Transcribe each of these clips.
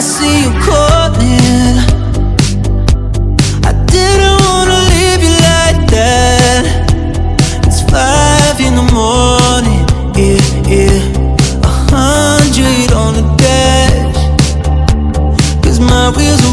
I see you calling. I didn't wanna leave you like that. It's five in the morning, yeah, yeah. A hundred on the my wheels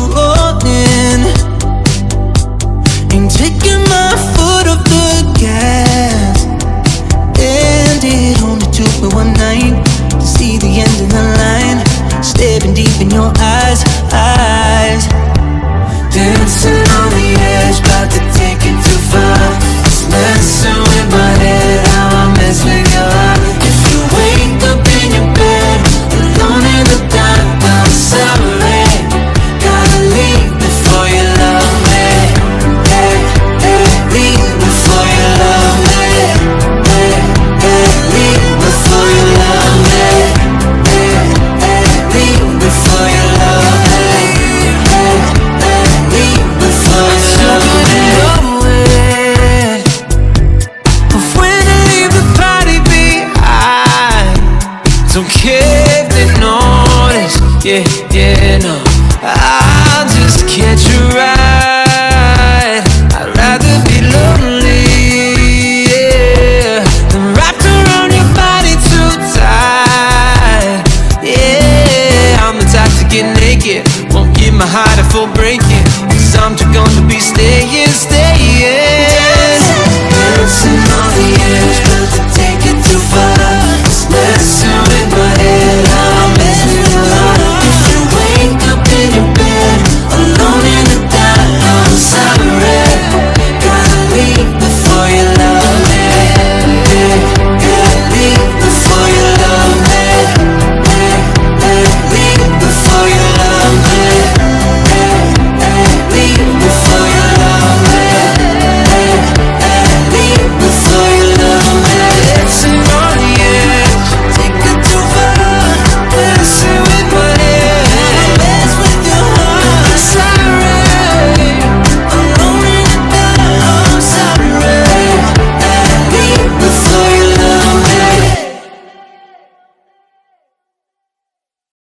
Don't care if they notice, yeah, yeah, no. I'll just catch a ride. I'd rather be lonely, yeah. Than wrapped around your body too tight, yeah I'm the type to get naked. Won't give my heart a full breaking. Cause I'm too gone to be staying, staying.